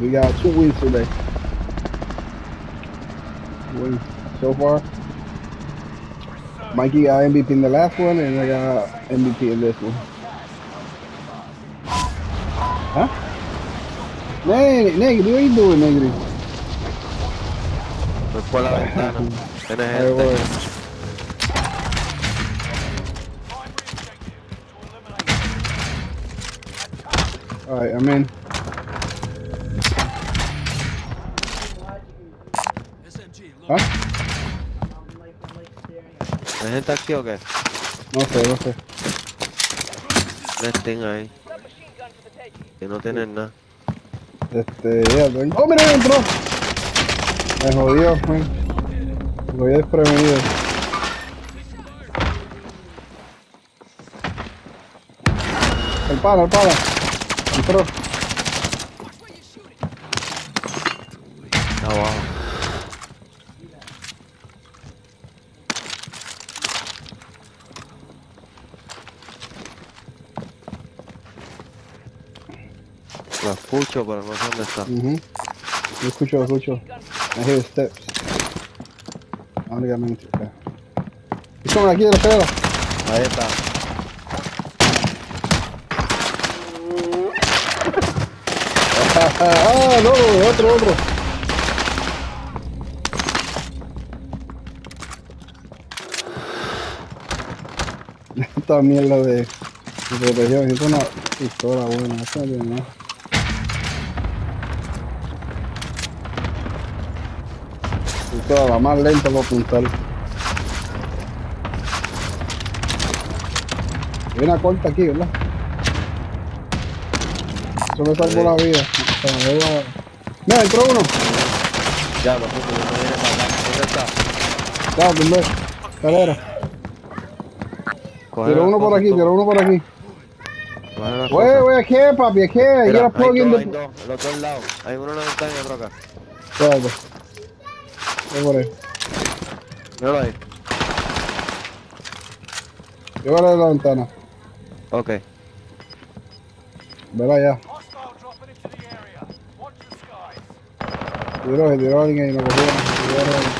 We got two wins today. Wins so far. Mikey got MVP in the last one, and I got MVP in this one. Huh? Neg negative, what are you doing, negative? Voy por la ventana. Tienes Ahí gente. Alright, I'm in. ¿Ah? ¿Hay gente aquí o qué? No sé, no sé. Nesting ahí. Que no tienen nada. Este, ya. ¡Oh, mira, entró! Me jodió, man. Me voy desprevenido. El pala, el pala. Entró. Está abajo. Lo escucho, pero no sé dónde está. Ujú. Yo escucho, lo escucho. I hear steps. ¿Dónde que me acá? Estamos aquí de la escalera. Ahí está. ah, no, otro, otro. Esta mierda de, protección, es una pistola buena, esta nada. Pistola la más lenta para apuntar. Hay una corta aquí, ¿verdad? Eso me salvó Sí. la vida. O sea, yo la- Mira, entró uno. Ya, lo puto, no viene para acá. ¿Dónde está? Ya, tumbé. Escalera. Coge Tiró las uno por aquí, tiró uno por aquí. Las Wey, wey, aquí, papi, aquí. Yo la hay plug in dos, hay the... dos, los dos lados. Hay uno en la ventana y otro acá. Espérate. Por ahí. Míralo ahí. Llévala de la ventana. Ok. Vela ya. Hostile dropping into the area. Watch the skies. Tiró, se tiró alguien ahí, lo se tiró alguien.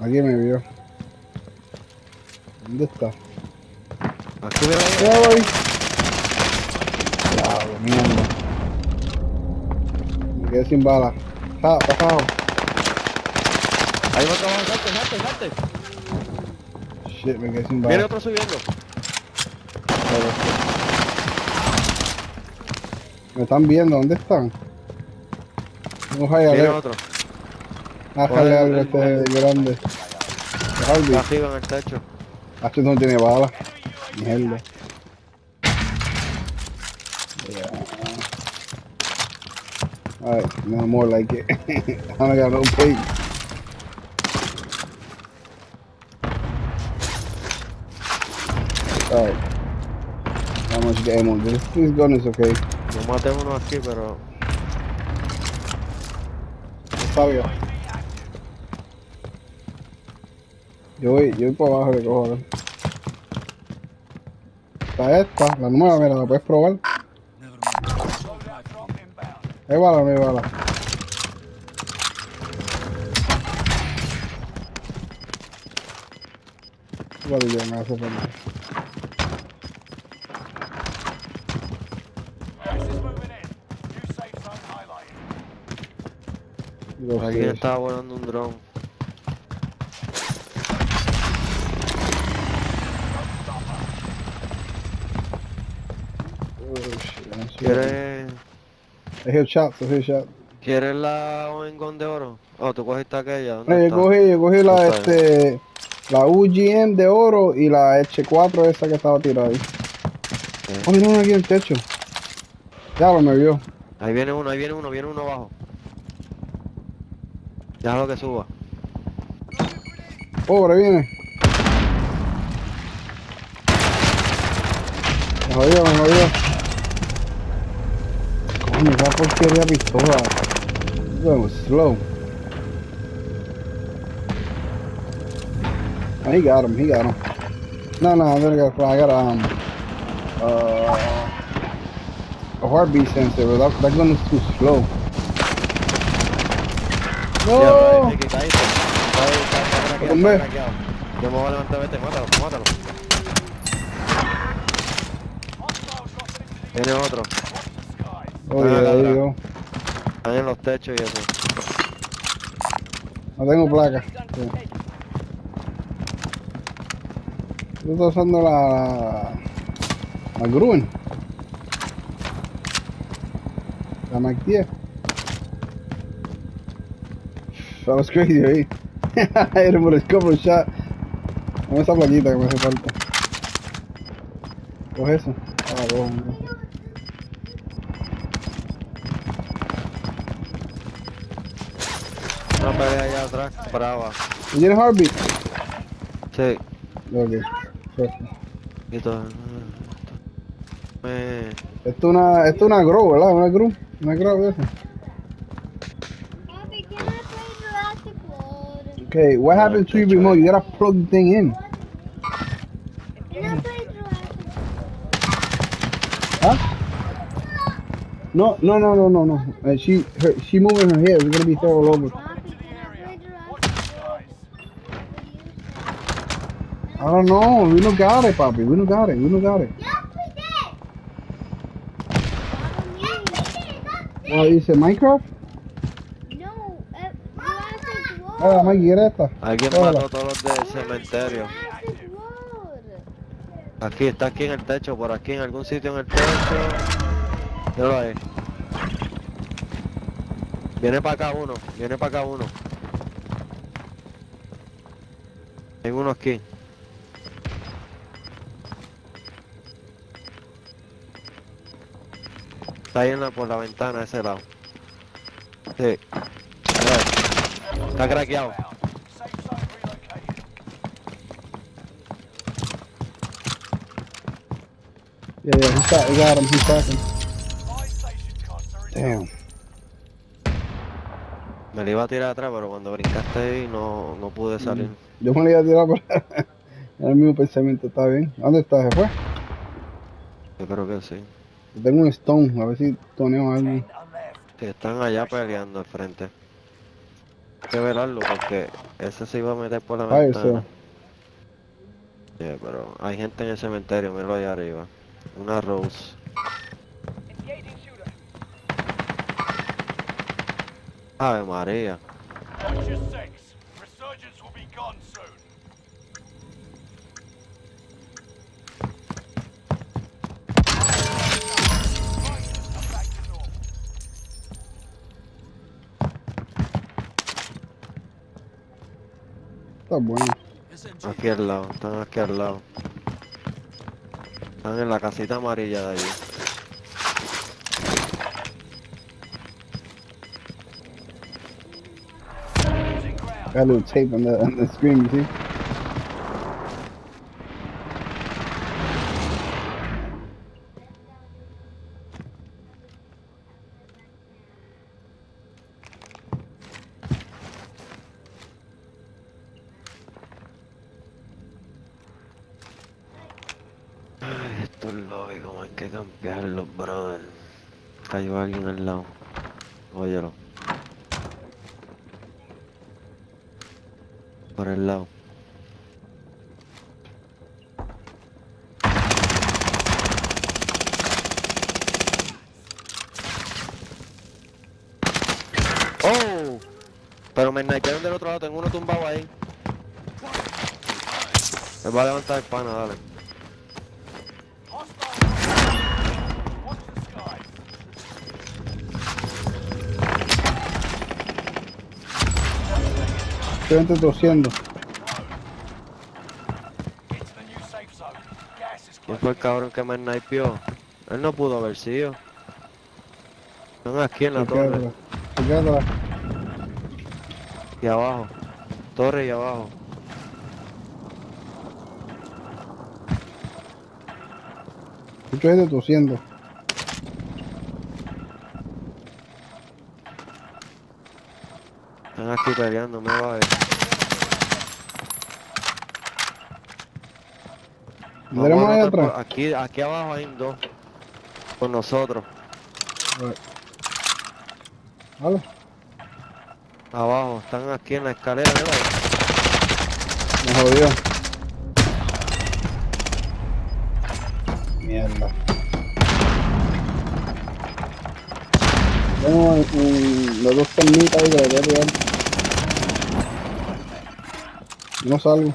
Aquí me vio. ¿Dónde está? Aquí ahí. Ya voy. Diablo, mierda. Me quedé sin bala. Ja, bajado. Ahí va a acabar. Salte, salte, salte. Shit, me quedé sin Viene bala. otro subiendo. Me están viendo, ¿dónde están? Hay Viene algo. otro. Bájale algo este grande. Arriba en el techo. Este no tiene bala. Mierda. Yeah. Alright, no more like it. I don't got no pay. Alright. How much the ammo? This, this gun is okay. Yo maté uno aquí, pero. Bien. Yo voy, yo voy por abajo de cojones. Está esta, la nueva, mira, la puedes probar. Hay bala, hay bala. Vale, ya me hace falta. Sí. estaba volando un dron. Oh, shit, no sé. ¿Quieres, Es headshot, es headshot. ¿Quieres la Oengon de oro? Oh, tú cogiste aquella. ¿Dónde No, yo está? cogí, yo cogí la, este, la UGM de oro y la H4 esa que estaba tirada ahí. Oh, mira uno aquí en el techo. Ya lo me vio. Ahí viene uno, ahí viene uno, viene uno abajo. Déjalo que suba. Pobre viene. Me jodió, me jodió. Porquería de pistola. Slow. He got him. He got him. No, no, I'm gonna go. I got um, uh, a heartbeat sensor, but that, that gun is too slow. No. Ricky, caíste. Está ahí, está- está craqueado, Hombre. está craqueado. Yo me voy a levantar, vete, mátalo, mátalo. Viene otro. You go. Están en los techos y eso. No tengo placa. Sí. Yo estoy usando la la Gruen. La Mac 10. That was crazy? I hit him with cover shot. Dame esa plaquita que me hace falta. Coge eso. Ah, coge, pelea allá atrás, brava. ¿Tú tienes heartbeat? Sí. Ok. Y todo. Eh, Esto es una, esto es una grow, ¿verdad? Una grow. Una grow esa. Papi, can I play Jurassic World? Okay, what happened to your remote? You gotta plug the thing in. Can I play Jurassic Huh? No, no, no, no, no, no. Uh, she, her, she moving her head. We're gonna be thrown all over. Don't know. We don't got it, papi. We don't got it. We don't got it. Yes, we did! Yes, we Oh, Minecraft? No, Jurassic World! Ah, Mikey, get esta. alguien mató a todos los del cementerio. Jurassic World! Aquí, está aquí en el techo, por aquí, en algún sitio en el techo. Míralo ahí. Viene para acá uno, viene para acá uno. Hay uno aquí. Está ahí en la, por la ventana, ese lado. Sí. A. Está craqueado. Yeah, yeah, he shot. He got him. He's in Damn. Me le iba a tirar atrás, pero cuando brincaste ahí no, no pude salir. Yo me lo iba a tirar por Era el mismo pensamiento. Está bien. ¿Dónde está? ¿Se fue? Yo creo que sí. Yo tengo un stone. A ver si toneo a alguien. Ten are left. Sí, están allá peleando al frente. Hay que velarlo porque ese se iba a meter por la Ay, ventana. eso. Sí, pero hay gente en el cementerio, míralo allá arriba. Una Rose. Ave María. Está bueno. Aquí al lado, están aquí al lado. Están en la casita amarilla de allí. Got a little tape on the, on the screen, you see? Óyelo. Por el lado. ¡Oh! Pero me snipearon del otro lado, tengo uno tumbado ahí. Me va a levantar el pana, dale. Gas is ¿Quién fue el cabrón que me snipeó? Él no pudo haber sido. Están aquí en la torre. Y abajo. Torre y abajo. Gente tosiendo. Están aquí peleando, me va a ver. ¿Tenemos Vamos a ahí atrás? por- Aquí, aquí abajo hay dos. Con nosotros. Vale. Abajo. Están aquí en la escalera, ahí. Me jodió. Mierda. Tengo los dos termitas ahí que le voy a tirar. No salgo.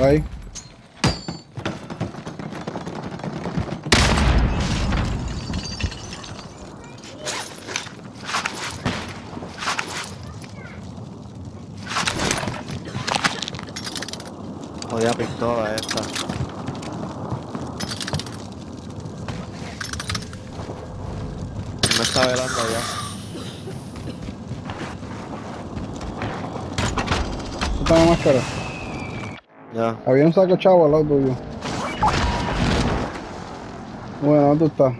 Ahí. Jodida pistola esta. Me está velando ya. Ya. Había un saco chavo al lado tuyo. Bueno, ¿dónde tú estás?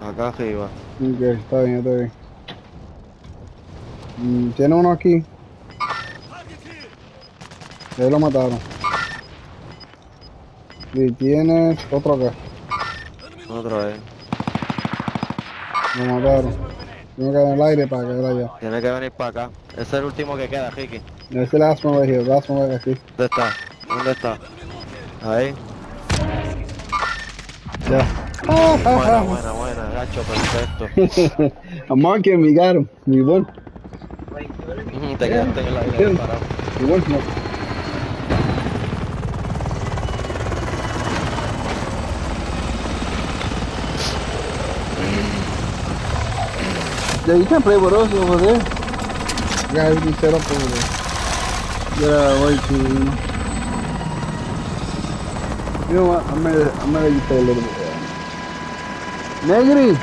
Acá arriba. Ok, está bien, está bien. Mm, Tiene uno aquí. Ahí lo mataron. Y tienes otro acá. Otra vez. Lo mataron. Tengo que en el aire para caer allá. Tiene que venir para acá. Ese es el último que queda, Ricky. Ese es el asma over here, el asma over aquí. ¿Dónde está? ¿Dónde está? Ahí. Ya. Buena, buena, buena. Gacho, perfecto. I'm marking me, got him. Mi buen. Ujú, Te quedaste en el aire Bien. parado. Mi buen. No. Yeah, you can play with us over there. You got everything set up over there. Yeah, way too. You know, what? I'm gonna, I'm gonna let you play a little bit. Negri,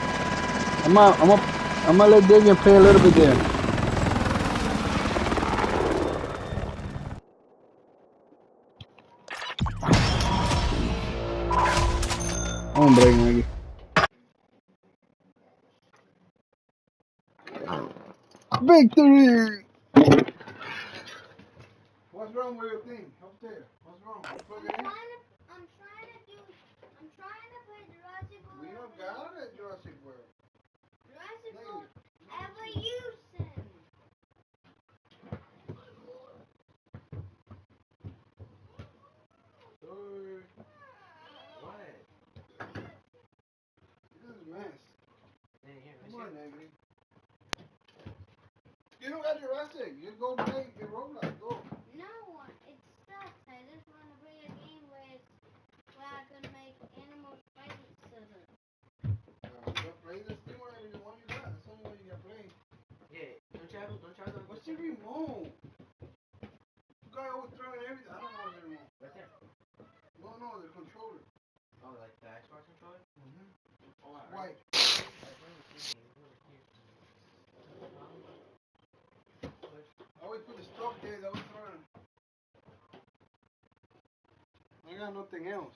I'm gonna, I'm gonna, I'm gonna let Dagan play a little bit there. Hombre, Negri. Victory! What's wrong with your thing up there? What's wrong? Plug I'm trying to, I'm trying to do, I'm trying to play Jurassic World. We don't got it, Jurassic World. Jurassic World Evolution. Sorry. What? This is a mess. Come on, Negri. You don't got Jurassic. You go play your Roblox. Go. No, it sucks. I just want to play a game where it's where I can make animals fight each other. Uh, you play this thing whatever you want you got. That's the only way you can play. Yeah, don't you have, don't you have the What's your remote? You got always throwing everything. I don't know the remote. Right there. No, no, the controller. Oh, like the Xbox controller? Mm-hmm. Oh, White. I always put the stuff there that was throwing. I got nothing else.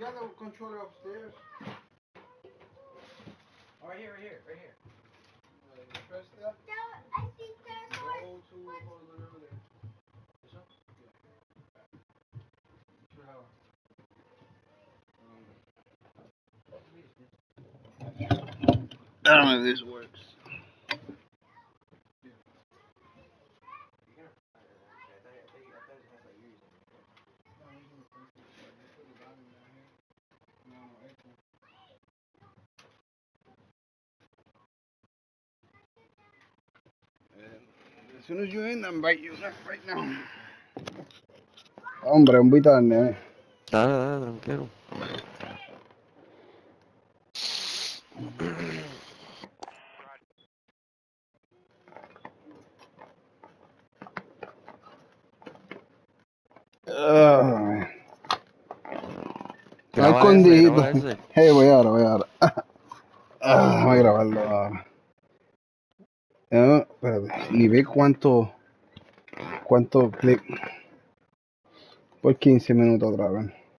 You got the controller upstairs. Oh, right here, right here, right here. Uh, press that. There, I think there's one. Go to hold it over there. This one? Should have. I don't know if this works. Soon as you in, I'm right you right now. Hombre, un vital, eh. Dale, dale, tranquilo. Ay. Está escondido. Hey, voy ahora, voy ahora. Ah, voy a grabarlo ahora. Ah, Y ve cuánto. Cuánto clic. Por 15 minutos otra vez.